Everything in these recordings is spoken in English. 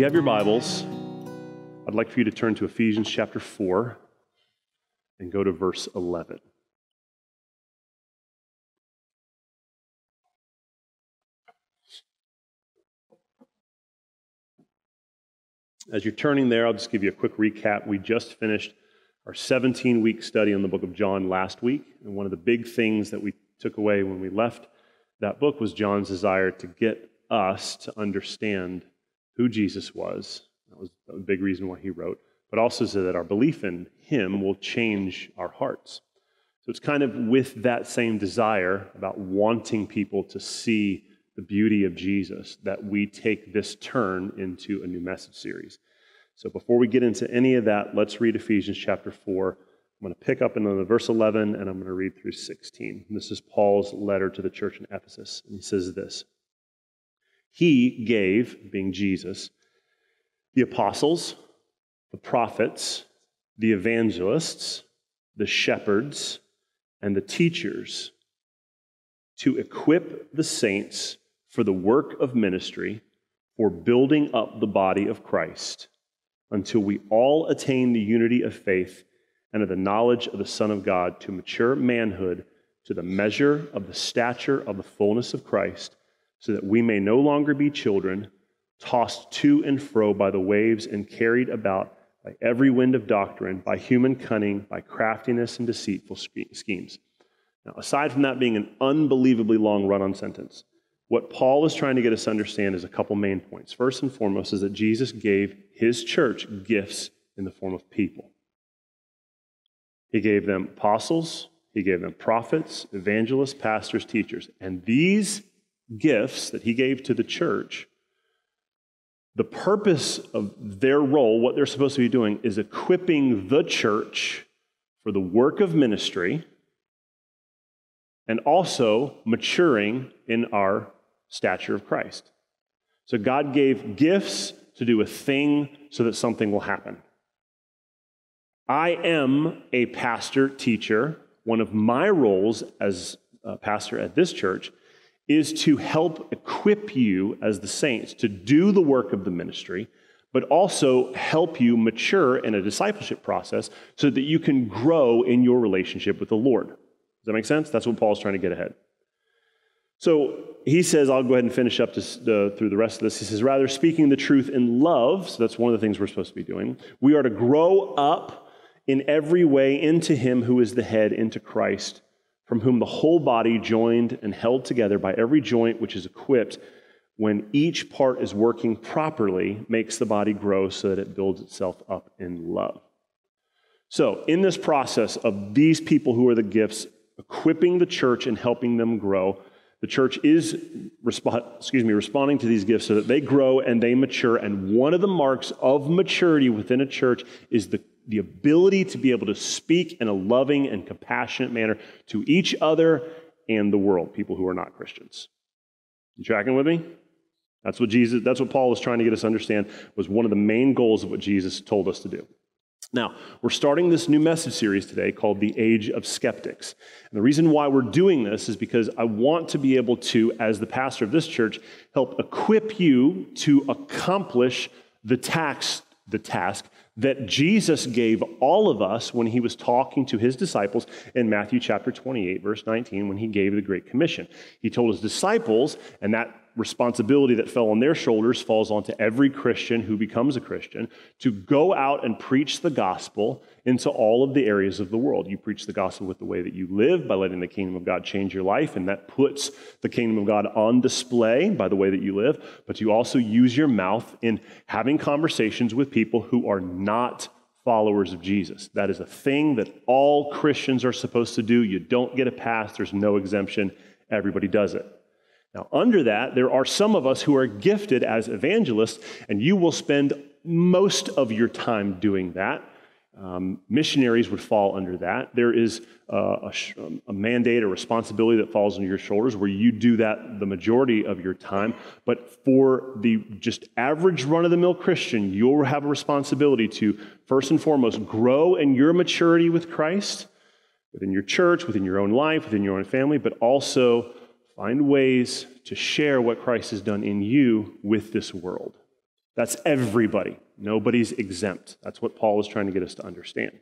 you have your Bibles, I'd like for you to turn to Ephesians chapter 4 and go to verse 11. As you're turning there, I'll just give you a quick recap. We just finished our 17 week study on the book of John last week. And one of the big things that we took away when we left that book was John's desire to get us to understand who Jesus was. That was a big reason why he wrote, but also so that our belief in him will change our hearts. So it's kind of with that same desire about wanting people to see the beauty of Jesus that we take this turn into a new message series. So before we get into any of that, let's read Ephesians chapter 4. I'm going to pick up in the verse 11 and I'm going to read through 16. This is Paul's letter to the church in Ephesus. And he says this He gave, being Jesus, the apostles, the prophets, the evangelists, the shepherds, and the teachers to equip the saints for the work of ministry, for building up the body of Christ, until we all attain the unity of faith and of the knowledge of the Son of God to mature manhood to the measure of the stature of the fullness of Christ, so that we may no longer be children, tossed to and fro by the waves and carried about by every wind of doctrine, by human cunning, by craftiness and deceitful schemes. Now, aside from that being an unbelievably long run on sentence, what Paul is trying to get us to understand is a couple main points. First and foremost is that Jesus gave his church gifts in the form of people. He gave them apostles, he gave them prophets, evangelists, pastors, teachers. And these gifts that he gave to the church, the purpose of their role, what they're supposed to be doing, is equipping the church for the work of ministry and also maturing in our stature of Christ. So God gave gifts to do a thing so that something will happen. I am a pastor teacher. One of my roles as a pastor at this church is to help equip you as the saints to do the work of the ministry, but also help you mature in a discipleship process so that you can grow in your relationship with the Lord. Does that make sense? That's what Paul's trying to get ahead. So he says, I'll go ahead and finish up uh, through the rest of this. He says, rather speaking the truth in love, so that's one of the things we're supposed to be doing, we are to grow up in every way into him who is the head, into Christ, from whom the whole body, joined and held together by every joint which is equipped, when each part is working properly, makes the body grow so that it builds itself up in love. So, in this process of these people who are the gifts, equipping the church and helping them grow, the church is resp- excuse me, responding to these gifts so that they grow and they mature. And one of the marks of maturity within a church is the, the ability to be able to speak in a loving and compassionate manner to each other and the world, people who are not Christians. You tracking with me? That's what Jesus, that's what Paul was trying to get us to understand was one of the main goals of what Jesus told us to do. Now, we're starting this new message series today called The Age of Skeptics. And the reason why we're doing this is because I want to be able to, as the pastor of this church, help equip you to accomplish the task, the task that Jesus gave all of us when he was talking to his disciples in Matthew chapter 28, verse 19, when he gave the Great Commission. He told his disciples, and that responsibility that fell on their shoulders falls onto every Christian who becomes a Christian to go out and preach the gospel into all of the areas of the world. You preach the gospel with the way that you live by letting the kingdom of God change your life, and that puts the kingdom of God on display by the way that you live. But you also use your mouth in having conversations with people who are not followers of Jesus. That is a thing that all Christians are supposed to do. You don't get a pass, there's no exemption. Everybody does it. Now, under that, there are some of us who are gifted as evangelists, and you will spend most of your time doing that. Um, missionaries would fall under that. There is a, a, mandate, a responsibility that falls on your shoulders where you do that the majority of your time. But for the just average run of the mill Christian, you'll have a responsibility to, first and foremost, grow in your maturity with Christ within your church, within your own life, within your own family, but also Find ways to share what Christ has done in you with this world. That's everybody. Nobody's exempt. That's what Paul is trying to get us to understand.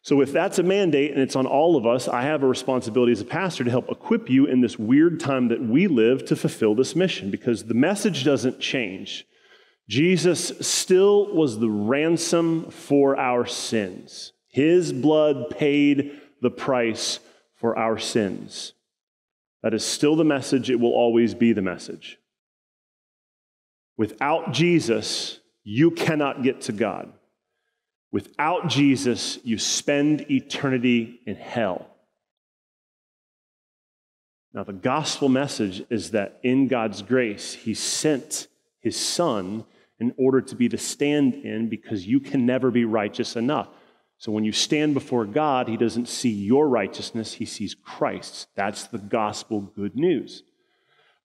So, if that's a mandate and it's on all of us, I have a responsibility as a pastor to help equip you in this weird time that we live to fulfill this mission because the message doesn't change. Jesus still was the ransom for our sins. His blood paid the price for our sins. That is still the message. It will always be the message. Without Jesus, you cannot get to God. Without Jesus, you spend eternity in hell. Now, the gospel message is that in God's grace, He sent His Son in order to be the stand in because you can never be righteous enough. So when you stand before God, He doesn't see your righteousness, He sees Christ's. That's the gospel good news.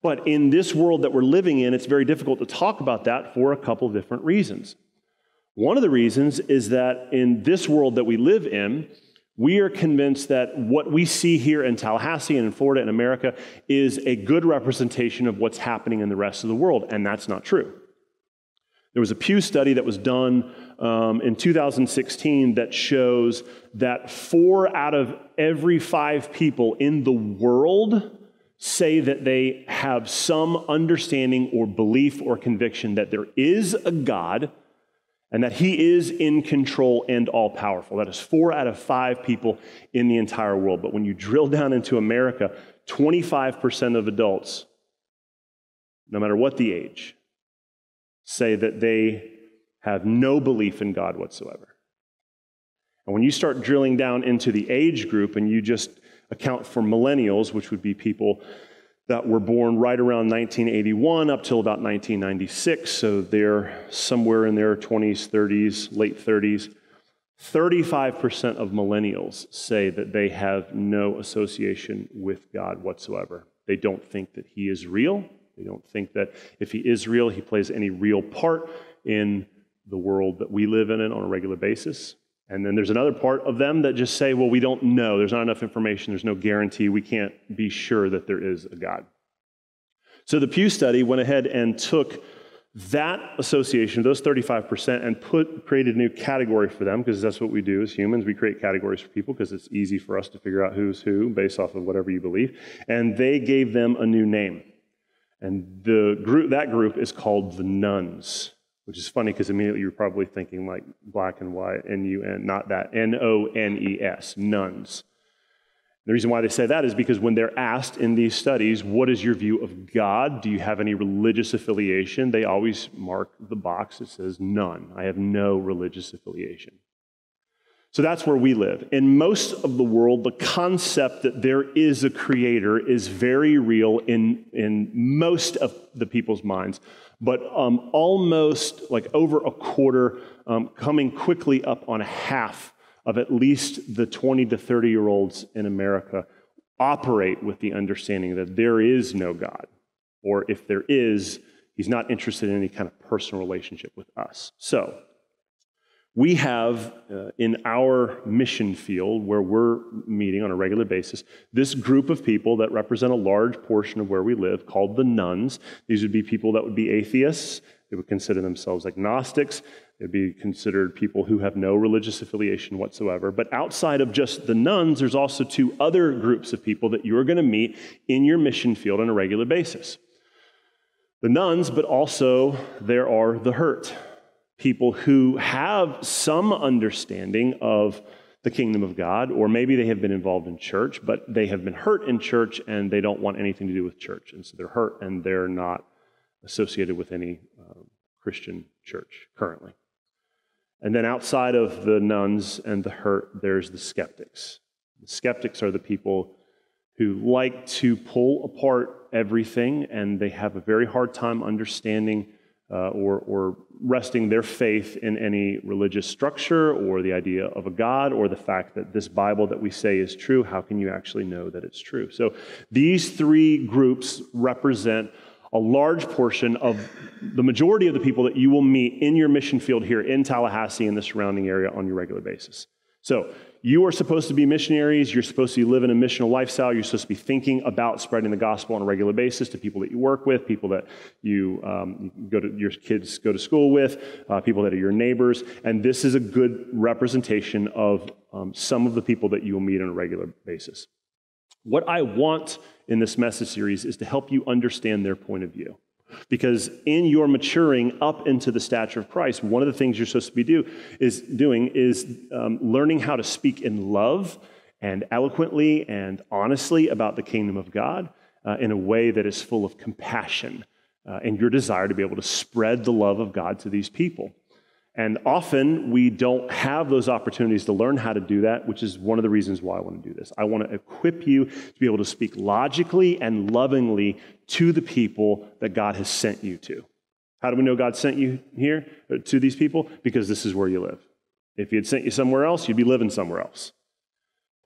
But in this world that we're living in, it's very difficult to talk about that for a couple of different reasons. One of the reasons is that in this world that we live in, we are convinced that what we see here in Tallahassee and in Florida and America is a good representation of what's happening in the rest of the world, and that's not true. There was a Pew study that was done um, in 2016 that shows that four out of every five people in the world say that they have some understanding or belief or conviction that there is a God and that He is in control and all powerful. That is four out of five people in the entire world. But when you drill down into America, 25% of adults, no matter what the age, say that they have no belief in God whatsoever. And when you start drilling down into the age group and you just account for millennials, which would be people that were born right around 1981 up till about 1996, so they're somewhere in their 20s, 30s, late 30s. 35% of millennials say that they have no association with God whatsoever. They don't think that He is real. They don't think that if he is real, he plays any real part in the world that we live in on a regular basis. And then there's another part of them that just say, well, we don't know. There's not enough information. There's no guarantee. We can't be sure that there is a God. So the Pew study went ahead and took that association, those 35%, and put created a new category for them because that's what we do as humans. We create categories for people because it's easy for us to figure out who's who based off of whatever you believe. And they gave them a new name. And the group, that group is called the Nones, which is funny because immediately you're probably thinking like black and white, N U N, not that, N O N E S, nones. The reason why they say that is because when they're asked in these studies, what is your view of God? Do you have any religious affiliation? They always mark the box that says none. I have no religious affiliation. So that's where we live. In most of the world, the concept that there is a creator is very real in, in most of the people's minds, but um, almost like over a quarter, um, coming quickly up on a half of at least the 20 to 30 year olds in America operate with the understanding that there is no God, or if there is, he's not interested in any kind of personal relationship with us. So, we have uh, in our mission field where we're meeting on a regular basis this group of people that represent a large portion of where we live called the nones. These would be people that would be atheists, they would consider themselves agnostics, they'd be considered people who have no religious affiliation whatsoever. But outside of just the nones, there's also two other groups of people that you're going to meet in your mission field on a regular basis. The nones, but also there are the hurt people who have some understanding of the kingdom of God, or maybe they have been involved in church, but they have been hurt in church and they don't want anything to do with church. And so they're hurt and they're not associated with any uh, Christian church currently. And then outside of the nones and the hurt, there's the skeptics. The skeptics are the people who like to pull apart everything and they have a very hard time understanding uh, or, or resting their faith in any religious structure or the idea of a God or the fact that this Bible that we say is true, how can you actually know that it's true? So these three groups represent a large portion of the majority of the people that you will meet in your mission field here in Tallahassee and the surrounding area on your regular basis. So, you are supposed to be missionaries. You're supposed to live in a missional lifestyle. You're supposed to be thinking about spreading the gospel on a regular basis to people that you work with, people that you um, go to your kids go to school with, uh, people that are your neighbors. And this is a good representation of um, some of the people that you will meet on a regular basis. What I want in this message series is to help you understand their point of view. Because in your maturing up into the stature of Christ, one of the things you're supposed to be do, is doing is um, learning how to speak in love and eloquently and honestly about the kingdom of God uh, in a way that is full of compassion uh, and your desire to be able to spread the love of God to these people. And often we don't have those opportunities to learn how to do that, which is one of the reasons why I want to do this. I want to equip you to be able to speak logically and lovingly to the people that God has sent you to. How do we know God sent you here to these people? Because this is where you live. If He had sent you somewhere else, you'd be living somewhere else.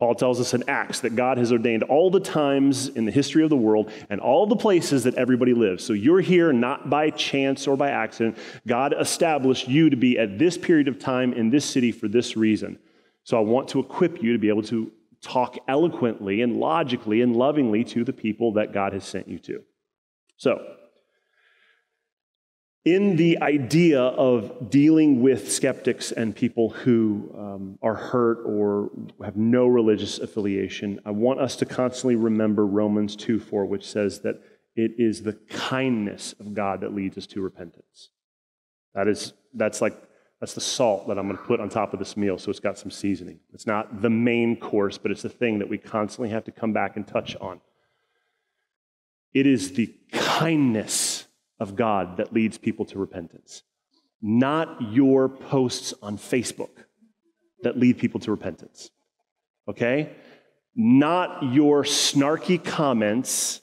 Paul tells us in Acts that God has ordained all the times in the history of the world and all the places that everybody lives. So you're here not by chance or by accident. God established you to be at this period of time in this city for this reason. So I want to equip you to be able to talk eloquently and logically and lovingly to the people that God has sent you to. So, in the idea of dealing with skeptics and people who um, are hurt or have no religious affiliation, I want us to constantly remember Romans 2 4, which says that it is the kindness of God that leads us to repentance. That is, that's like, that's the salt that I'm going to put on top of this meal so it's got some seasoning. It's not the main course, but it's the thing that we constantly have to come back and touch on. It is the kindness of God that leads people to repentance, not your posts on Facebook that lead people to repentance. Okay? Not your snarky comments,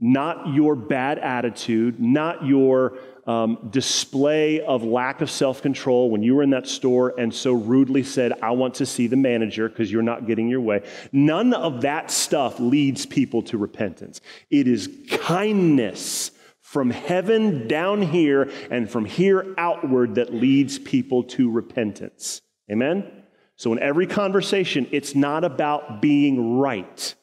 not your bad attitude, not your um, display of lack of self control when you were in that store and so rudely said, I want to see the manager because you're not getting your way. None of that stuff leads people to repentance. It is kindness from heaven down here and from here outward that leads people to repentance. Amen? So, in every conversation, it's not about being right.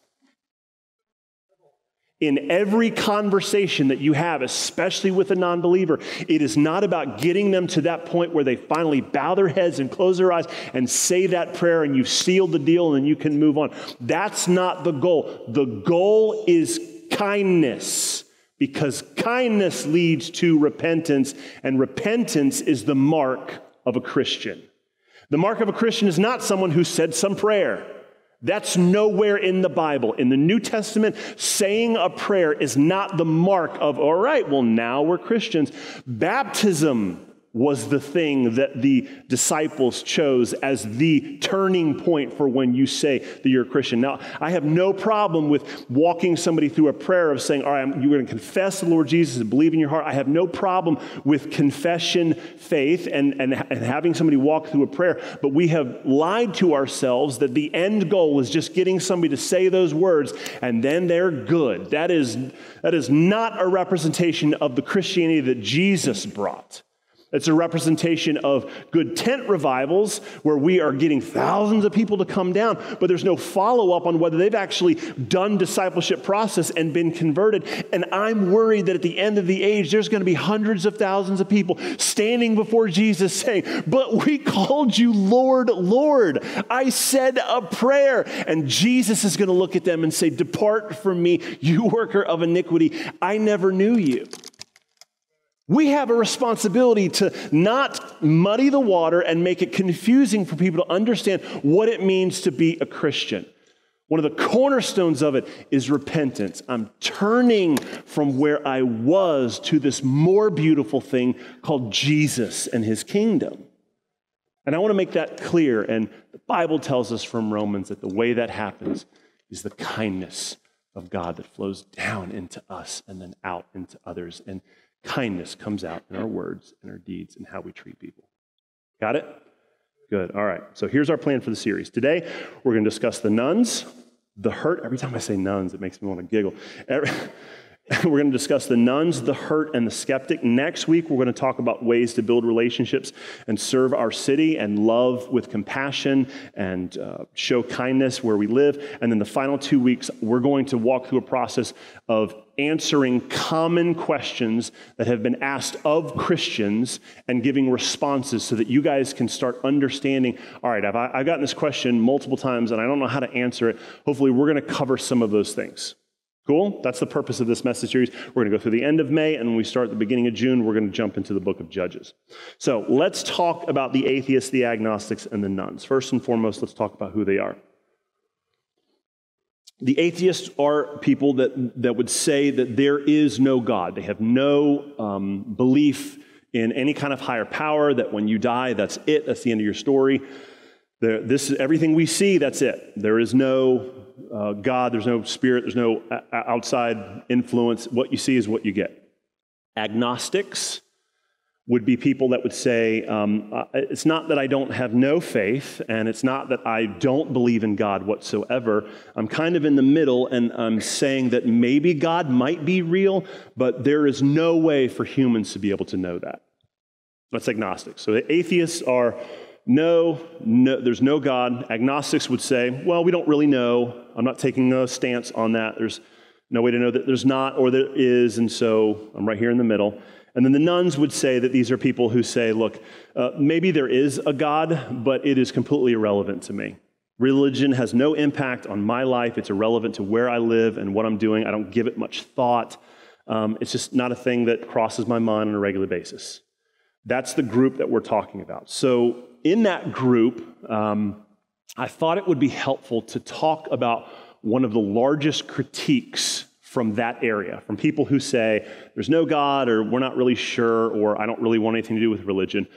In every conversation that you have, especially with a non believer, it is not about getting them to that point where they finally bow their heads and close their eyes and say that prayer and you've sealed the deal and you can move on. That's not the goal. The goal is kindness because kindness leads to repentance, and repentance is the mark of a Christian. The mark of a Christian is not someone who said some prayer. That's nowhere in the Bible. In the New Testament, saying a prayer is not the mark of, all right, well, now we're Christians. Baptism was the thing that the disciples chose as the turning point for when you say that you're a Christian. Now, I have no problem with walking somebody through a prayer of saying, All right, you're going to confess the Lord Jesus and believe in your heart. I have no problem with confession, faith, and, and, and having somebody walk through a prayer. But we have lied to ourselves that the end goal is just getting somebody to say those words and then they're good. That is, that is not a representation of the Christianity that Jesus brought. It's a representation of good tent revivals where we are getting thousands of people to come down, but there's no follow up on whether they've actually done discipleship process and been converted. And I'm worried that at the end of the age, there's going to be hundreds of thousands of people standing before Jesus saying, But we called you Lord, Lord. I said a prayer. And Jesus is going to look at them and say, Depart from me, you worker of iniquity. I never knew you. We have a responsibility to not muddy the water and make it confusing for people to understand what it means to be a Christian. One of the cornerstones of it is repentance. I'm turning from where I was to this more beautiful thing called Jesus and his kingdom. And I want to make that clear. And the Bible tells us from Romans that the way that happens is the kindness of God that flows down into us and then out into others. And kindness comes out in our words and our deeds and how we treat people. Got it? Good. All right. So here's our plan for the series. Today, we're going to discuss the nones, the hurt. Every time I say nones, it makes me want to giggle. We're going to discuss the nones, the hurt, and the skeptic. Next week, we're going to talk about ways to build relationships and serve our city and love with compassion and uh, show kindness where we live. And then the final two weeks, we're going to walk through a process of answering common questions that have been asked of Christians and giving responses so that you guys can start understanding all right, I've, I've gotten this question multiple times and I don't know how to answer it. Hopefully, we're going to cover some of those things. Cool? That's the purpose of this message series. We're going to go through the end of May, and when we start the beginning of June, we're going to jump into the book of Judges. So let's talk about the atheists, the agnostics, and the nones. First and foremost, let's talk about who they are. The atheists are people that, that would say that there is no God. They have no um, belief in any kind of higher power, that when you die, that's it, that's the end of your story. There, this is everything we see, that's it. There is no uh, God, there's no spirit, there's no outside influence. What you see is what you get. Agnostics would be people that would say, um, uh, It's not that I don't have no faith, and it's not that I don't believe in God whatsoever. I'm kind of in the middle, and I'm saying that maybe God might be real, but there is no way for humans to be able to know that. That's agnostics. So the atheists are no, no, there's no God. Agnostics would say, well, we don't really know. I'm not taking a stance on that. There's no way to know that there's not or there is, and so I'm right here in the middle. And then the nones would say that these are people who say, look, uh, maybe there is a God, but it is completely irrelevant to me. Religion has no impact on my life. It's irrelevant to where I live and what I'm doing. I don't give it much thought. Um, it's just not a thing that crosses my mind on a regular basis. That's the group that we're talking about. So in that group, um, I thought it would be helpful to talk about one of the largest critiques from that area, from people who say there's no God, or we're not really sure, or I don't really want anything to do with religion.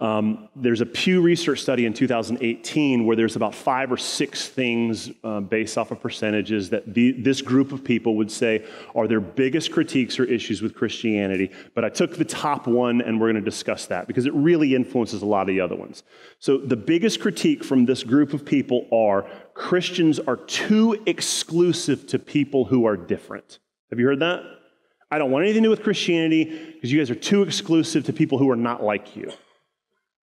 Um, there's a Pew Research study in 2018 where there's about five or six things uh, based off of percentages that the, this group of people would say are their biggest critiques or issues with Christianity. But I took the top one and we're going to discuss that because it really influences a lot of the other ones. So the biggest critique from this group of people are Christians are too exclusive to people who are different. Have you heard that? I don't want anything to do with Christianity because you guys are too exclusive to people who are not like you.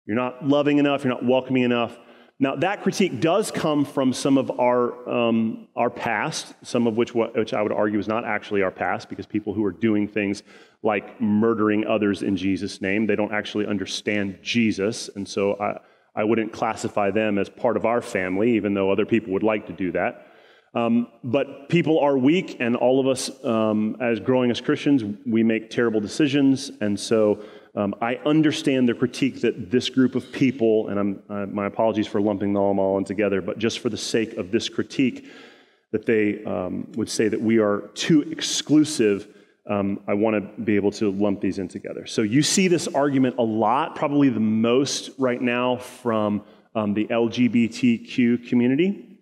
You're not loving enough, you're not welcoming enough. Now, that critique does come from some of our, um, our past, some of which, which I would argue is not actually our past, because people who are doing things like murdering others in Jesus' name, they don't actually understand Jesus. And so I, I wouldn't classify them as part of our family, even though other people would like to do that. Um, but people are weak, and all of us, um, as growing as Christians, we make terrible decisions. And so um, I understand the critique that this group of people, and I'm uh, my apologies for lumping them all in together, but just for the sake of this critique, that they um, would say that we are too exclusive. Um, I want to be able to lump these in together. So you see this argument a lot, probably the most right now from um, the LGBTQ community.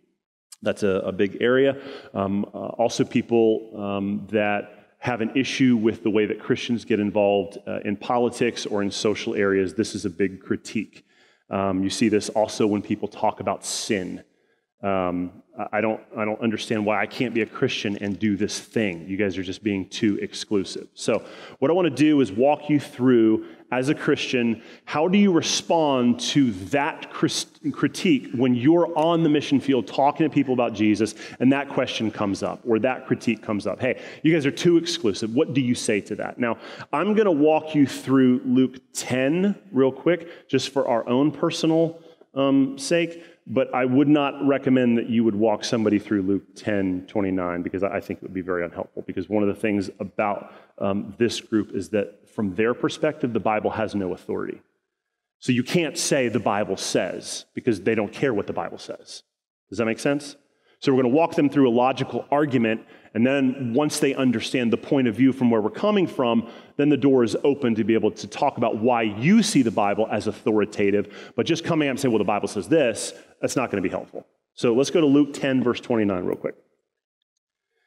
That's a, a big area. Um, uh, also, people um, that have an issue with the way that Christians get involved uh, in politics or in social areas, this is a big critique. Um, you see this also when people talk about sin. Um, I, don't, I don't understand why I can't be a Christian and do this thing. You guys are just being too exclusive. So, what I want to do is walk you through as a Christian, how do you respond to that critique when you're on the mission field talking to people about Jesus and that question comes up or that critique comes up? Hey, you guys are too exclusive. What do you say to that? Now, I'm going to walk you through Luke 10 real quick, just for our own personal um, sake but I would not recommend that you would walk somebody through Luke 10 29 because I think it would be very unhelpful. Because one of the things about um, this group is that from their perspective, the Bible has no authority. So you can't say the Bible says because they don't care what the Bible says. Does that make sense? So we're going to walk them through a logical argument, and then once they understand the point of view from where we're coming from, then the door is open to be able to talk about why you see the Bible as authoritative. But just coming up and saying, well, the Bible says this, that's not going to be helpful. So let's go to Luke 10, verse 29, real quick.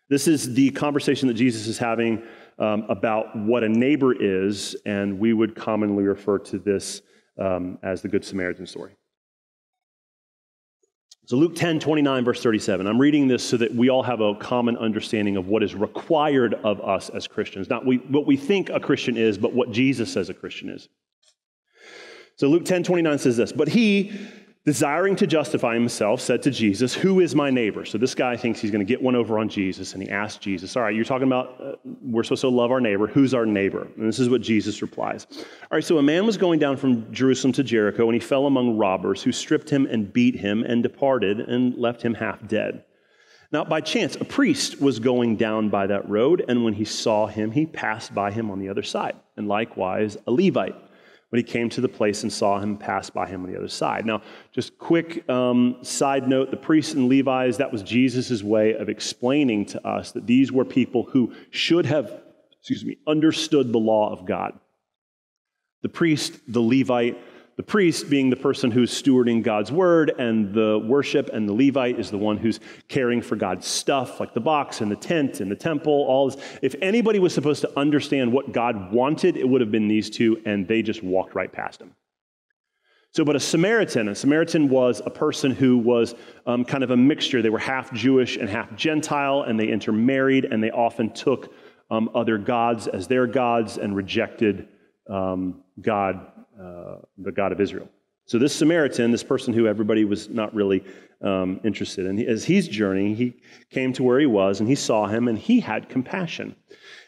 This is the conversation that Jesus is having um, about what a neighbor is, and we would commonly refer to this um, as the Good Samaritan story. So, Luke 10, 29, verse 37. I'm reading this so that we all have a common understanding of what is required of us as Christians. Not we, what we think a Christian is, but what Jesus says a Christian is. So, Luke 10, 29 says this But he, desiring to justify himself, said to Jesus, Who is my neighbor? So this guy thinks he's going to get one over on Jesus, and he asks Jesus, All right, you're talking about uh, we're supposed to love our neighbor. Who's our neighbor? And this is what Jesus replies. All right, so a man was going down from Jerusalem to Jericho, and he fell among robbers who stripped him and beat him and departed and left him half dead. Now, by chance, a priest was going down by that road, and when he saw him, he passed by him on the other side, and likewise a Levite when he came to the place and saw him pass by him on the other side. Now, just quick um, side note the priests and Levites, that was Jesus' way of explaining to us that these were people who should have, excuse me, understood the law of God. The priest, the Levite, the priest being the person who's stewarding God's word, and the worship, and the Levite is the one who's caring for God's stuff, like the box and the tent and the temple, all this. If anybody was supposed to understand what God wanted, it would have been these two, and they just walked right past him. So, but a Samaritan, a Samaritan was a person who was um, kind of a mixture. They were half Jewish and half Gentile, and they intermarried, and they often took um, other gods as their gods and rejected um, God uh, the God of Israel. So, this Samaritan, this person who everybody was not really um, interested in, as he's journeying, he came to where he was and he saw him and he had compassion.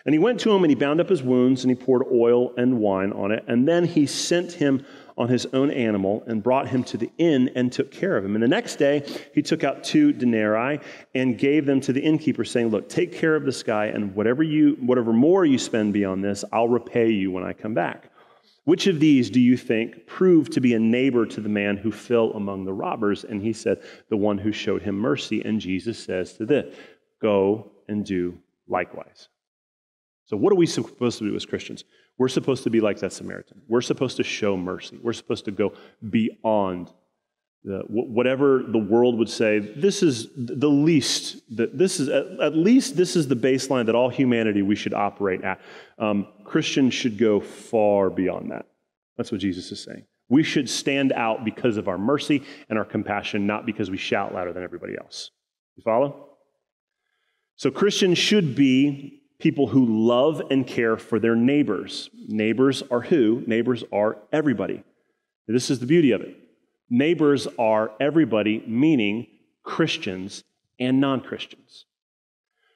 And he went to him and he bound up his wounds and he poured oil and wine on it. And then he sent him on his own animal and brought him to the inn and took care of him. And the next day, he took out two denarii and gave them to the innkeeper, saying, Look, take care of this guy, and whatever, you, whatever more you spend beyond this, I'll repay you when I come back. Which of these do you think proved to be a neighbor to the man who fell among the robbers? And he said, The one who showed him mercy. And Jesus says to this, Go and do likewise. So, what are we supposed to do as Christians? We're supposed to be like that Samaritan. We're supposed to show mercy. We're supposed to go beyond the, whatever the world would say. This is the least, that this is, at, at, least this is the baseline that all humanity we should operate at. Um, Christians should go far beyond that. That's what Jesus is saying. We should stand out because of our mercy and our compassion, not because we shout louder than everybody else. You follow? So, Christians should be people who love and care for their neighbors. Neighbors are who? Neighbors are everybody. This is the beauty of it. Neighbors are everybody, meaning Christians and non Christians.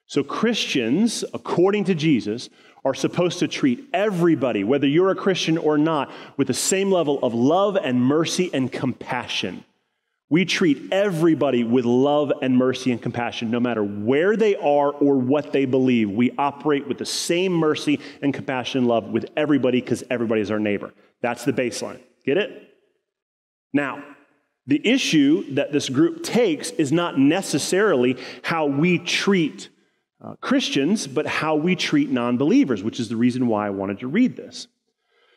So, Christians, according to Jesus, are supposed to treat everybody, whether you're a Christian or not, with the same level of love and mercy and compassion. We treat everybody with love and mercy and compassion, no matter where they are or what they believe. We operate with the same mercy and compassion and love with everybody because everybody is our neighbor. That's the baseline. Get it? Now, the issue that this group takes is not necessarily how we treat uh, Christians, but how we treat non believers, which is the reason why I wanted to read this.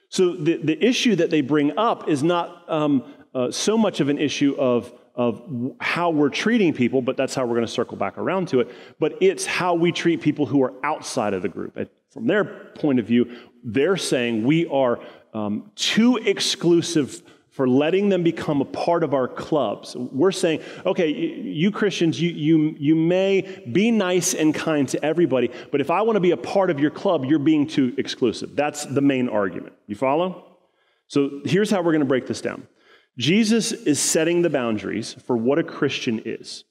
So, the, the issue that they bring up is not um, uh, so much of an issue of, of how we're treating people, but that's how we're going to circle back around to it. But it's how we treat people who are outside of the group. And from their point of view, they're saying we are um, too exclusive for letting them become a part of our clubs. We're saying, okay, you Christians, you, you, you may be nice and kind to everybody, but if I want to be a part of your club, you're being too exclusive. That's the main argument. You follow? So here's how we're going to break this down Jesus is setting the boundaries for what a Christian is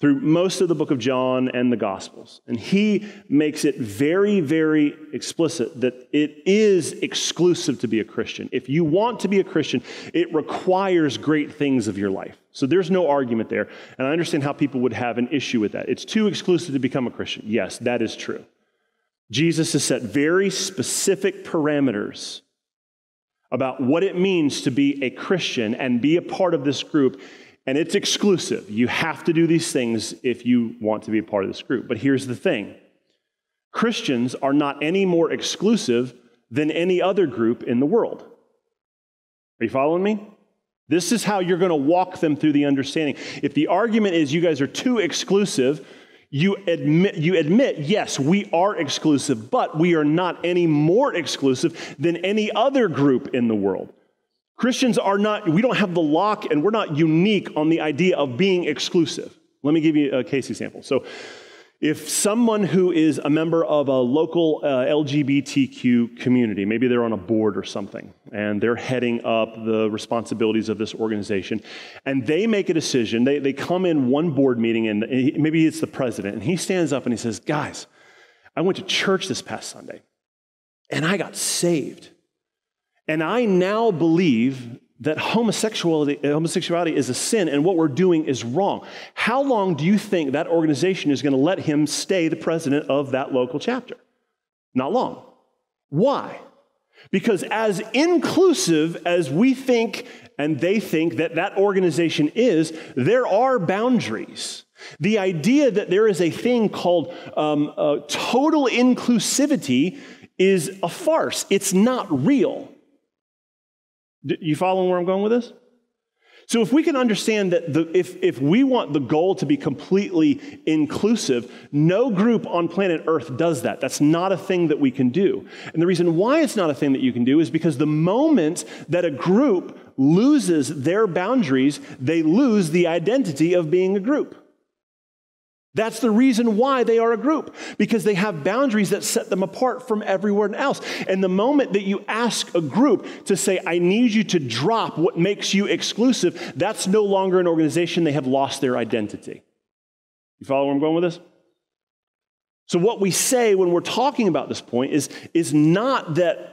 through most of the book of John and the Gospels. And he makes it very, very explicit that it is exclusive to be a Christian. If you want to be a Christian, it requires great things of your life. So there's no argument there. And I understand how people would have an issue with that. It's too exclusive to become a Christian. Yes, that is true. Jesus has set very specific parameters about what it means to be a Christian and be a part of this group and it's exclusive. You have to do these things if you want to be a part of this group. But here's the thing Christians are not any more exclusive than any other group in the world. Are you following me? This is how you're going to walk them through the understanding. If the argument is you guys are too exclusive, you admit, you admit, yes, we are exclusive, but we are not any more exclusive than any other group in the world. Christians are not, we don't have the lock and we're not unique on the idea of being exclusive. Let me give you a case example. So, if someone who is a member of a local uh, LGBTQ community, maybe they're on a board or something, and they're heading up the responsibilities of this organization, and they make a decision, they, they come in one board meeting, and maybe it's the president, and he stands up and he says, Guys, I went to church this past Sunday, and I got saved. And I now believe that homosexuality, homosexuality is a sin and what we're doing is wrong. How long do you think that organization is going to let him stay the president of that local chapter? Not long. Why? Because as inclusive as we think and they think that that organization is, there are boundaries. The idea that there is a thing called um, uh, total inclusivity is a farce. It's not real. You following where I'm going with this? So, if we can understand that the, if, if we want the goal to be completely inclusive, no group on planet Earth does that. That's not a thing that we can do. And the reason why it's not a thing that you can do is because the moment that a group loses their boundaries, they lose the identity of being a group. That's the reason why they are a group, because they have boundaries that set them apart from everyone else. And the moment that you ask a group to say, I need you to drop what makes you exclusive, that's no longer an organization. They have lost their identity. You follow where I'm going with this? So, what we say when we're talking about this point is, is not that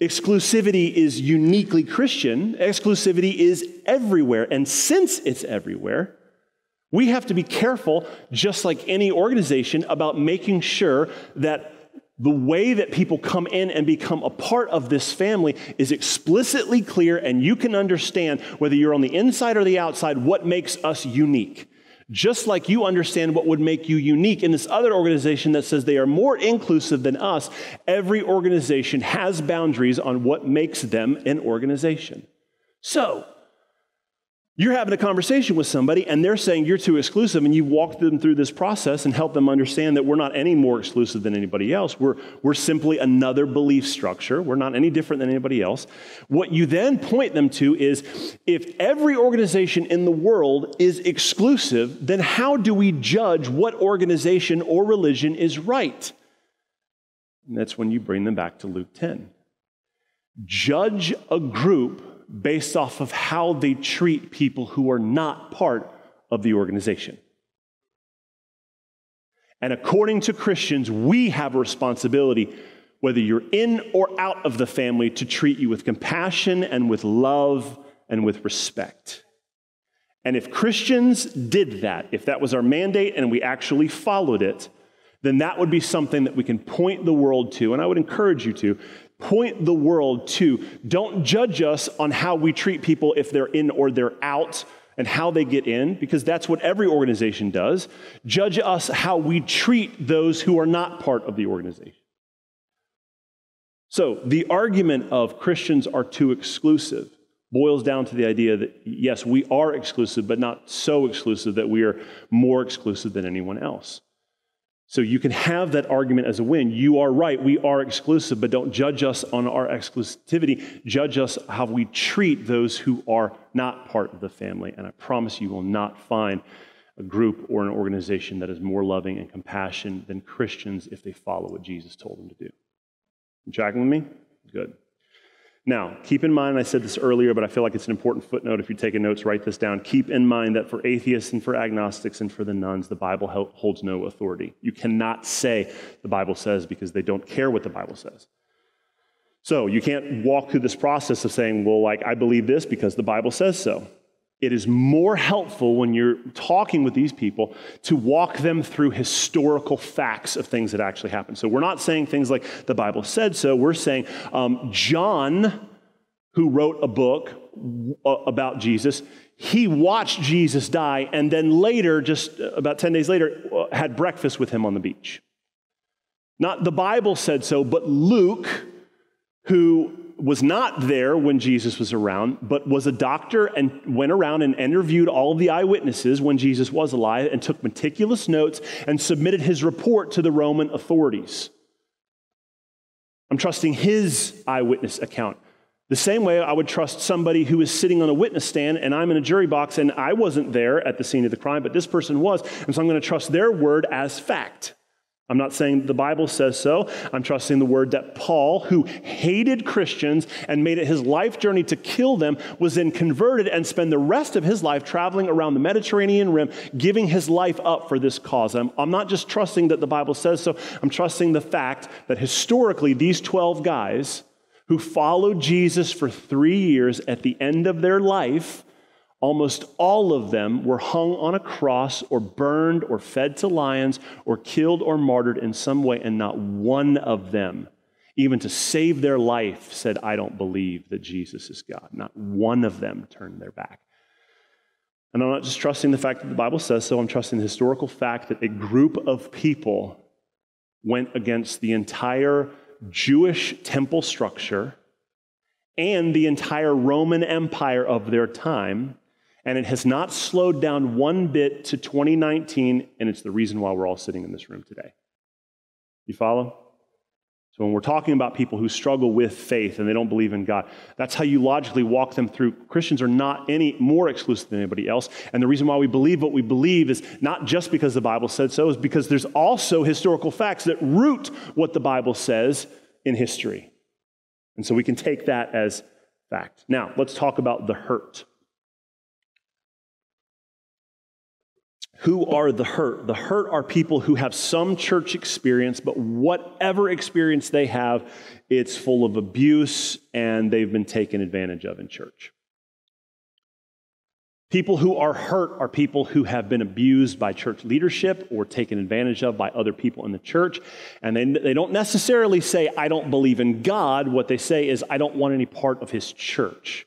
exclusivity is uniquely Christian, exclusivity is everywhere. And since it's everywhere, we have to be careful, just like any organization, about making sure that the way that people come in and become a part of this family is explicitly clear, and you can understand whether you're on the inside or the outside what makes us unique. Just like you understand what would make you unique in this other organization that says they are more inclusive than us, every organization has boundaries on what makes them an organization. So, you're having a conversation with somebody and they're saying you're too exclusive, and you walk them through this process and help them understand that we're not any more exclusive than anybody else. We're, we're simply another belief structure. We're not any different than anybody else. What you then point them to is if every organization in the world is exclusive, then how do we judge what organization or religion is right? And that's when you bring them back to Luke 10. Judge a group based off of how they treat people who are not part of the organization. And according to Christians, we have a responsibility, whether you're in or out of the family, to treat you with compassion and with love and with respect. And if Christians did that, if that was our mandate and we actually followed it, then that would be something that we can point the world to. And I would encourage you to point the world to. Don't judge us on how we treat people if they're in or they're out and how they get in, because that's what every organization does. Judge us how we treat those who are not part of the organization. So, the argument of Christians are too exclusive boils down to the idea that, yes, we are exclusive, but not so exclusive that we are more exclusive than anyone else. So you can have that argument as a win. You are right, we are exclusive, but don't judge us on our exclusivity. Judge us how we treat those who are not part of the family. And I promise you will not find a group or an organization that is more loving and compassionate than Christians if they follow what Jesus told them to do. You tracking with me? Good. Now, keep in mind, I said this earlier, but I feel like it's an important footnote. If you're taking notes, write this down. Keep in mind that for atheists and for agnostics and for the nones, the Bible holds no authority. You cannot say the Bible says because they don't care what the Bible says. So you can't walk through this process of saying, well, like, I believe this because the Bible says so. It is more helpful when you're talking with these people to walk them through historical facts of things that actually happened. So we're not saying things like the Bible said so. We're saying um, John, who wrote a book uh, about Jesus, he watched Jesus die and then later, just about 10 days later, uh, had breakfast with him on the beach. Not the Bible said so, but Luke, who was not there when Jesus was around, but was a doctor and went around and interviewed all of the eyewitnesses when Jesus was alive and took meticulous notes and submitted his report to the Roman authorities. I'm trusting his eyewitness account. The same way I would trust somebody who is sitting on a witness stand and I'm in a jury box and I wasn't there at the scene of the crime, but this person was. And so I'm going to trust their word as fact. I'm not saying the Bible says so. I'm trusting the word that Paul, who hated Christians and made it his life journey to kill them, was then converted and spent the rest of his life traveling around the Mediterranean rim, giving his life up for this cause. I'm, I'm not just trusting that the Bible says so, I'm trusting the fact that historically these 12 guys who followed Jesus for three years at the end of their life Almost all of them were hung on a cross or burned or fed to lions or killed or martyred in some way, and not one of them, even to save their life, said, I don't believe that Jesus is God. Not one of them turned their back. And I'm not just trusting the fact that the Bible says so, I'm trusting the historical fact that a group of people went against the entire Jewish temple structure and the entire Roman Empire of their time and it has not slowed down one bit to 2019, and it's the reason why we're all sitting in this room today. You follow? So, when we're talking about people who struggle with faith and they don't believe in God, that's how you logically walk them through. Christians are not any more exclusive than anybody else. And the reason why we believe what we believe is not just because the Bible said so, is because there's also historical facts that root what the Bible says in history. And so we can take that as fact. Now, let's talk about the hurt. Who are the hurt? The hurt are people who have some church experience, but whatever experience they have, it's full of abuse and they've been taken advantage of in church. People who are hurt are people who have been abused by church leadership or taken advantage of by other people in the church. And they, they don't necessarily say, I don't believe in God. What they say is, I don't want any part of his church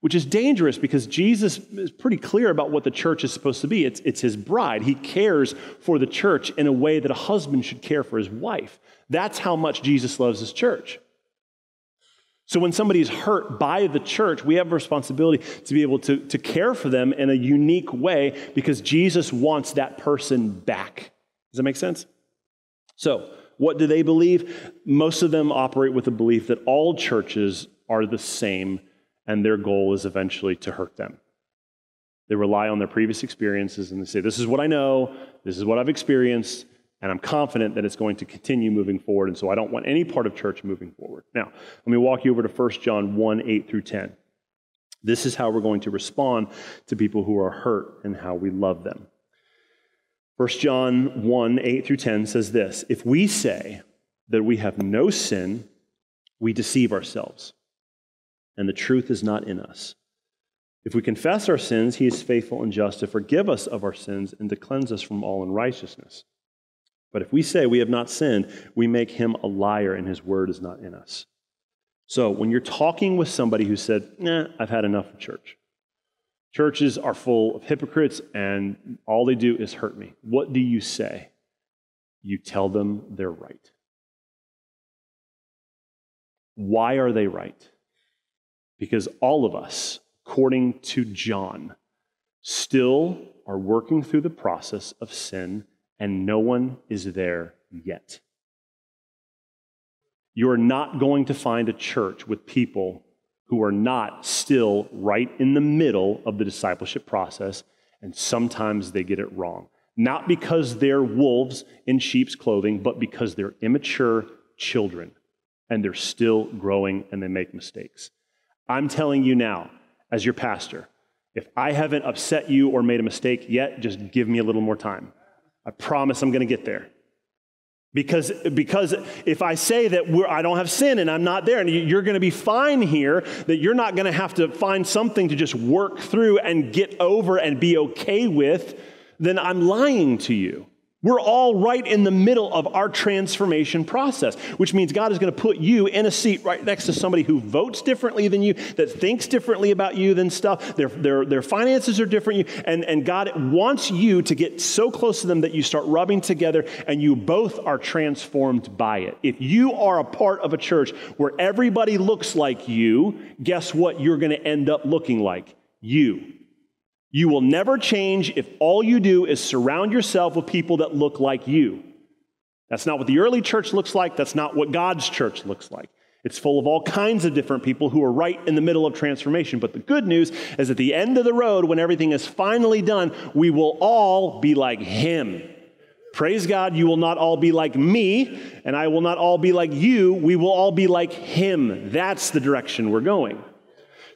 which is dangerous because Jesus is pretty clear about what the church is supposed to be. It's, it's his bride. He cares for the church in a way that a husband should care for his wife. That's how much Jesus loves his church. So when somebody is hurt by the church, we have a responsibility to be able to, to care for them in a unique way because Jesus wants that person back. Does that make sense? So, what do they believe? Most of them operate with the belief that all churches are the same and their goal is eventually to hurt them. They rely on their previous experiences and they say, This is what I know, this is what I've experienced, and I'm confident that it's going to continue moving forward, and so I don't want any part of church moving forward. Now, let me walk you over to 1 John 1 8 through 10. This is how we're going to respond to people who are hurt and how we love them. 1 John 1 8 through 10 says this If we say that we have no sin, we deceive ourselves and the truth is not in us. If we confess our sins, he is faithful and just to forgive us of our sins and to cleanse us from all unrighteousness. But if we say we have not sinned, we make him a liar and his word is not in us. So when you're talking with somebody who said, nah, I've had enough of church, churches are full of hypocrites and all they do is hurt me, what do you say? You tell them they're right. Why are they right? Because all of us, according to John, still are working through the process of sin, and no one is there yet. You are not going to find a church with people who are not still right in the middle of the discipleship process, and sometimes they get it wrong. Not because they're wolves in sheep's clothing, but because they're immature children and they're still growing and they make mistakes. I'm telling you now, as your pastor, if I haven't upset you or made a mistake yet, just give me a little more time. I promise I'm going to get there. Because, because if I say that I don't have sin and I'm not there, and you're going to be fine here, that you're not going to have to find something to just work through and get over and be okay with, then I'm lying to you. We're all right in the middle of our transformation process, which means God is going to put you in a seat right next to somebody who votes differently than you, that thinks differently about you than stuff. Their, their, their finances are different. And, and God wants you to get so close to them that you start rubbing together and you both are transformed by it. If you are a part of a church where everybody looks like you, guess what you're going to end up looking like? You. You will never change if all you do is surround yourself with people that look like you. That's not what the early church looks like. That's not what God's church looks like. It's full of all kinds of different people who are right in the middle of transformation. But the good news is at the end of the road, when everything is finally done, we will all be like Him. Praise God, you will not all be like me, and I will not all be like you. We will all be like Him. That's the direction we're going.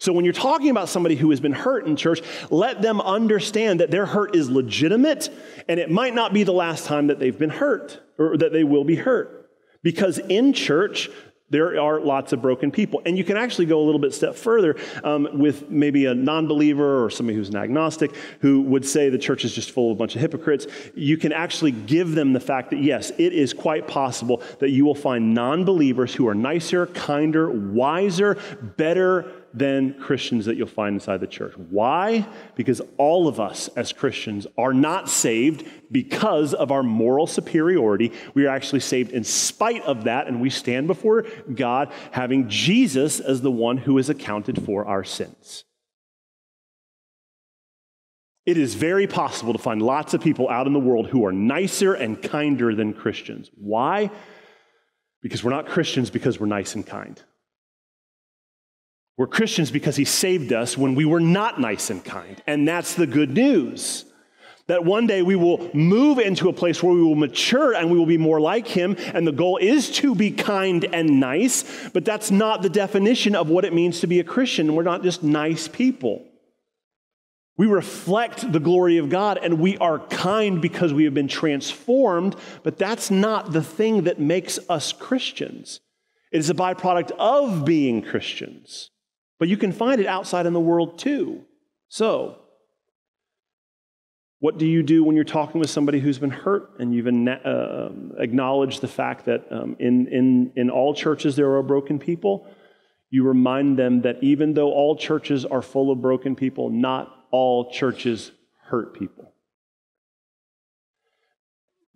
So when you're talking about somebody who has been hurt in church, let them understand that their hurt is legitimate, and it might not be the last time that they've been hurt or that they will be hurt. Because in church, there are lots of broken people. And you can actually go a little bit step further um, with maybe a non believer or somebody who's an agnostic who would say the church is just full of a bunch of hypocrites. You can actually give them the fact that, yes, it is quite possible that you will find non believers who are nicer, kinder, wiser, better than Christians that you'll find inside the church. Why? Because all of us as Christians are not saved because of our moral superiority. We are actually saved in spite of that, and we stand before God having Jesus as the one who is accounted for our sins. It is very possible to find lots of people out in the world who are nicer and kinder than Christians. Why? Because we're not Christians because we're nice and kind. We're Christians because he saved us when we were not nice and kind. And that's the good news. That one day we will move into a place where we will mature and we will be more like him. And the goal is to be kind and nice, but that's not the definition of what it means to be a Christian. We're not just nice people. We reflect the glory of God and we are kind because we have been transformed, but that's not the thing that makes us Christians. It is a byproduct of being Christians. But you can find it outside in the world too. So, what do you do when you're talking with somebody who's been hurt and you've uh, acknowledged the fact that um, in, in, in all churches there are broken people? You remind them that even though all churches are full of broken people, not all churches hurt people.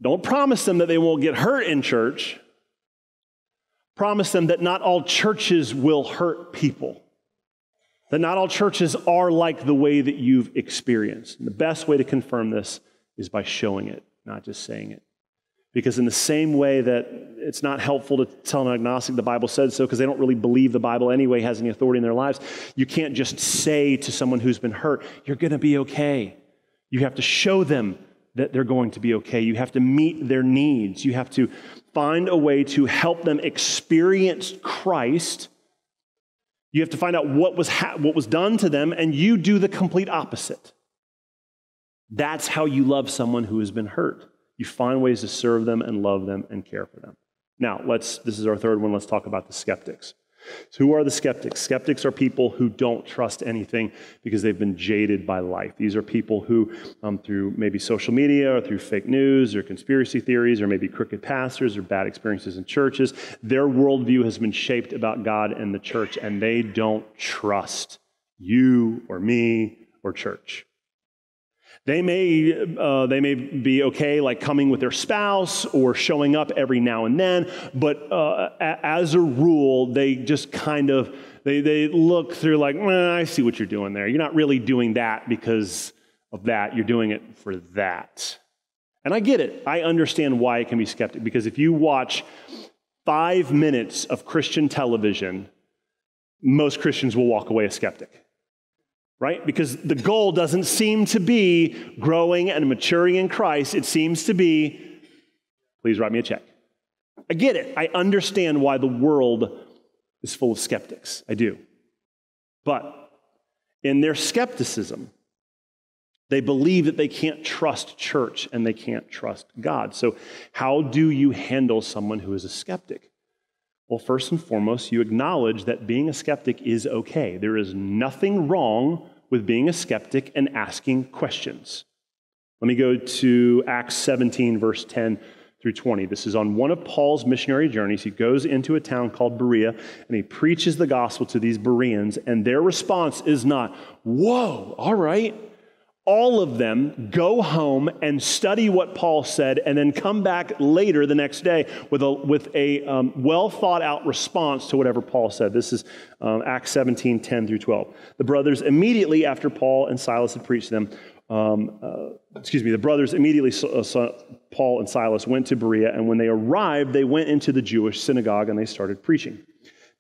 Don't promise them that they won't get hurt in church. Promise them that not all churches will hurt people. That not all churches are like the way that you've experienced. And the best way to confirm this is by showing it, not just saying it. Because, in the same way that it's not helpful to tell an agnostic the Bible said so because they don't really believe the Bible anyway has any authority in their lives, you can't just say to someone who's been hurt, You're going to be okay. You have to show them that they're going to be okay. You have to meet their needs. You have to find a way to help them experience Christ you have to find out what was, ha- what was done to them, and you do the complete opposite. That's how you love someone who has been hurt. You find ways to serve them and love them and care for them. Now, let's, this is our third one. Let's talk about the skeptics. So, who are the skeptics? Skeptics are people who don't trust anything because they've been jaded by life. These are people who, um, through maybe social media or through fake news or conspiracy theories or maybe crooked pastors or bad experiences in churches, their worldview has been shaped about God and the church, and they don't trust you or me or church. They may, uh, they may be okay, like coming with their spouse or showing up every now and then, but uh, a- as a rule, they just kind of they, they look through like, I see what you're doing there. You're not really doing that because of that. You're doing it for that. And I get it. I understand why it can be skeptic because if you watch five minutes of Christian television, most Christians will walk away a skeptic right? Because the goal doesn't seem to be growing and maturing in Christ. It seems to be, please write me a check. I get it. I understand why the world is full of skeptics. I do. But in their skepticism, they believe that they can't trust church and they can't trust God. So, how do you handle someone who is a skeptic? Well, first and foremost, you acknowledge that being a skeptic is okay. There is nothing wrong with being a skeptic and asking questions. Let me go to Acts 17, verse 10 through 20. This is on one of Paul's missionary journeys. He goes into a town called Berea and he preaches the gospel to these Bereans, and their response is not, Whoa, all right all of them go home and study what Paul said and then come back later the next day with a, with a um, well thought out response to whatever Paul said. This is um, Acts 17 10 through 12. The brothers, immediately after Paul and Silas had preached them, um, uh, excuse me, the brothers immediately, uh, Paul and Silas went to Berea, and when they arrived, they went into the Jewish synagogue and they started preaching.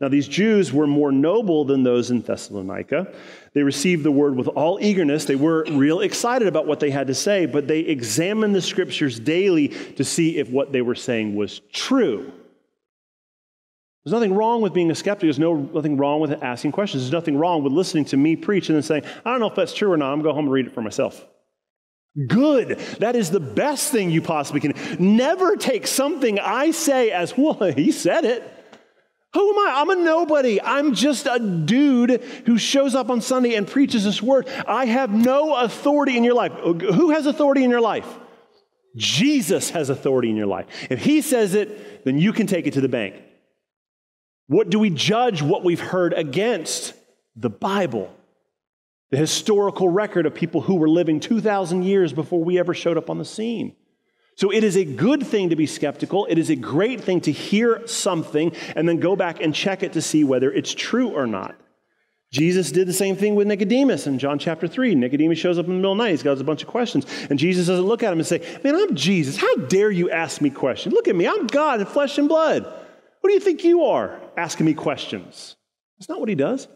Now, these Jews were more noble than those in Thessalonica. They received the word with all eagerness. They were real excited about what they had to say, but they examined the scriptures daily to see if what they were saying was true. There's nothing wrong with being a skeptic. There's no, nothing wrong with asking questions. There's nothing wrong with listening to me preach and then saying, I don't know if that's true or not. I'm going to go home and read it for myself. Good. That is the best thing you possibly can. Never take something I say as, well, he said it. Who am I? I'm a nobody. I'm just a dude who shows up on Sunday and preaches this word. I have no authority in your life. Who has authority in your life? Jesus has authority in your life. If he says it, then you can take it to the bank. What do we judge what we've heard against? The Bible, the historical record of people who were living 2,000 years before we ever showed up on the scene. So it is a good thing to be skeptical. It is a great thing to hear something and then go back and check it to see whether it's true or not. Jesus did the same thing with Nicodemus in John chapter 3. Nicodemus shows up in the middle of the night. He's got a bunch of questions. And Jesus doesn't look at him and say, Man, I'm Jesus. How dare you ask me questions? Look at me. I'm God in flesh and blood. What do you think you are asking me questions? That's not what he does.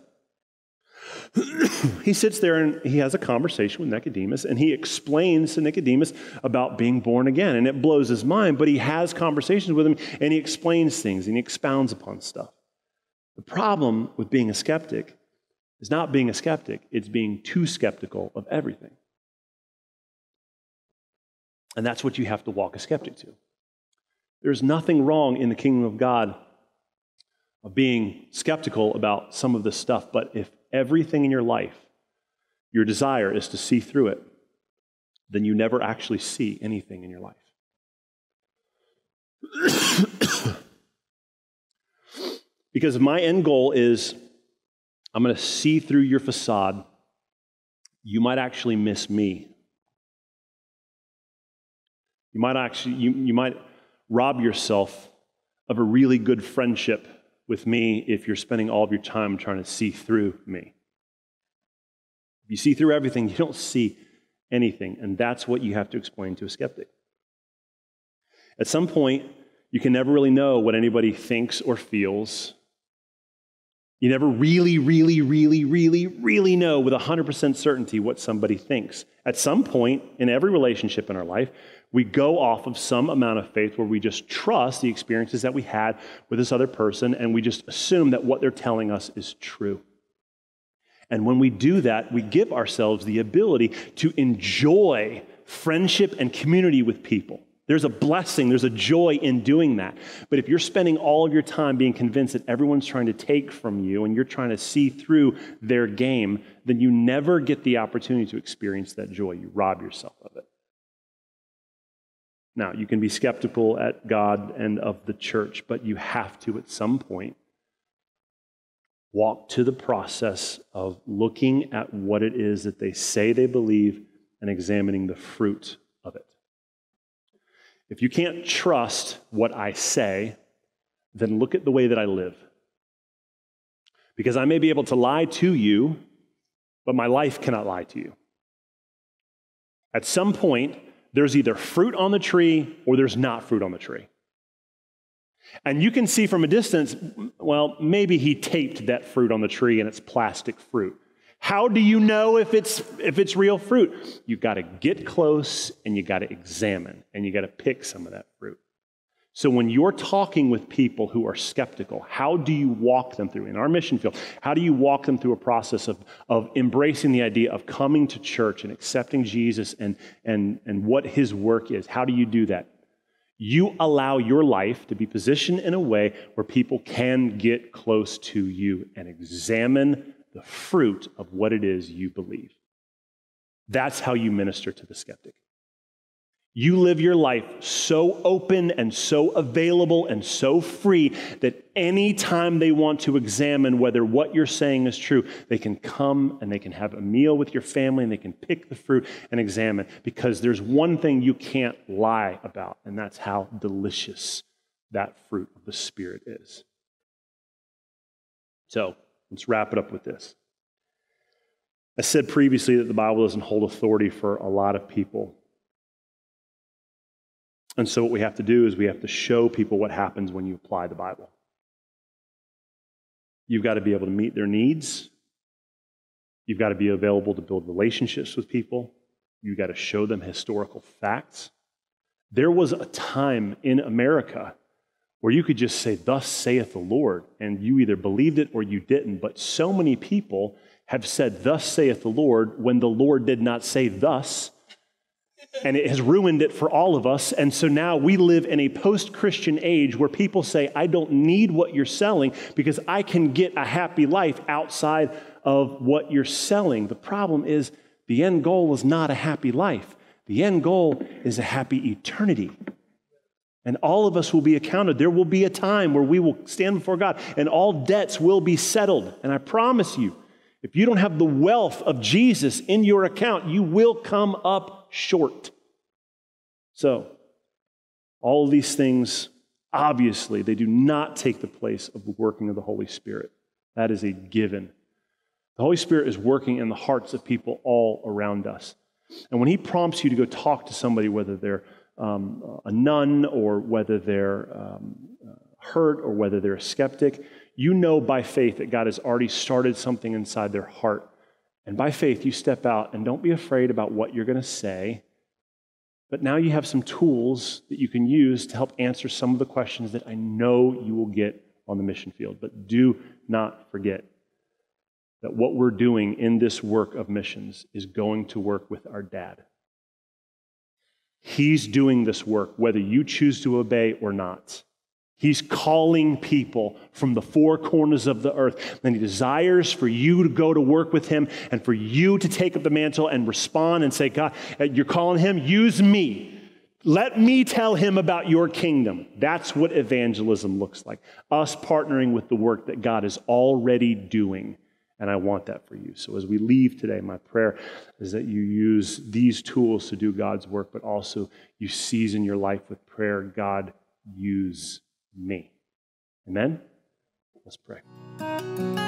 he sits there and he has a conversation with Nicodemus and he explains to Nicodemus about being born again. And it blows his mind, but he has conversations with him and he explains things and he expounds upon stuff. The problem with being a skeptic is not being a skeptic, it's being too skeptical of everything. And that's what you have to walk a skeptic to. There's nothing wrong in the kingdom of God of being skeptical about some of this stuff, but if everything in your life, your desire is to see through it, then you never actually see anything in your life. because my end goal is I'm going to see through your facade, you might actually miss me. You might actually, you, you might rob yourself of a really good friendship with me if you're spending all of your time trying to see through me. If you see through everything, you don't see anything. And that's what you have to explain to a skeptic. At some point, you can never really know what anybody thinks or feels. You never really, really, really, really, really know with 100% certainty what somebody thinks. At some point in every relationship in our life, we go off of some amount of faith where we just trust the experiences that we had with this other person and we just assume that what they're telling us is true. And when we do that, we give ourselves the ability to enjoy friendship and community with people. There's a blessing, there's a joy in doing that. But if you're spending all of your time being convinced that everyone's trying to take from you and you're trying to see through their game, then you never get the opportunity to experience that joy. You rob yourself of it. Now, you can be skeptical at God and of the church, but you have to at some point walk to the process of looking at what it is that they say they believe and examining the fruit of it. If you can't trust what I say, then look at the way that I live. Because I may be able to lie to you, but my life cannot lie to you. At some point, there's either fruit on the tree or there's not fruit on the tree. And you can see from a distance, well, maybe he taped that fruit on the tree and it's plastic fruit. How do you know if it's if it's real fruit? You've got to get close and you got to examine and you got to pick some of that fruit. So, when you're talking with people who are skeptical, how do you walk them through, in our mission field, how do you walk them through a process of, of embracing the idea of coming to church and accepting Jesus and, and, and what his work is? How do you do that? You allow your life to be positioned in a way where people can get close to you and examine the fruit of what it is you believe. That's how you minister to the skeptic. You live your life so open and so available and so free that anytime they want to examine whether what you're saying is true, they can come and they can have a meal with your family and they can pick the fruit and examine because there's one thing you can't lie about, and that's how delicious that fruit of the Spirit is. So let's wrap it up with this. I said previously that the Bible doesn't hold authority for a lot of people. And so, what we have to do is we have to show people what happens when you apply the Bible. You've got to be able to meet their needs. You've got to be available to build relationships with people. You've got to show them historical facts. There was a time in America where you could just say, Thus saith the Lord, and you either believed it or you didn't. But so many people have said, Thus saith the Lord, when the Lord did not say thus. And it has ruined it for all of us. And so now we live in a post Christian age where people say, I don't need what you're selling because I can get a happy life outside of what you're selling. The problem is the end goal is not a happy life, the end goal is a happy eternity. And all of us will be accounted. There will be a time where we will stand before God and all debts will be settled. And I promise you, if you don't have the wealth of Jesus in your account, you will come up short. So, all these things, obviously, they do not take the place of the working of the Holy Spirit. That is a given. The Holy Spirit is working in the hearts of people all around us. And when He prompts you to go talk to somebody, whether they're um, a none or whether they're um, hurt or whether they're a skeptic, you know by faith that God has already started something inside their heart. And by faith, you step out and don't be afraid about what you're going to say. But now you have some tools that you can use to help answer some of the questions that I know you will get on the mission field. But do not forget that what we're doing in this work of missions is going to work with our dad. He's doing this work, whether you choose to obey or not. He's calling people from the four corners of the earth. And he desires for you to go to work with him and for you to take up the mantle and respond and say, God, uh, you're calling him, use me. Let me tell him about your kingdom. That's what evangelism looks like. Us partnering with the work that God is already doing and I want that for you. So as we leave today, my prayer is that you use these tools to do God's work, but also you season your life with prayer. God, use me. Amen? Let's pray.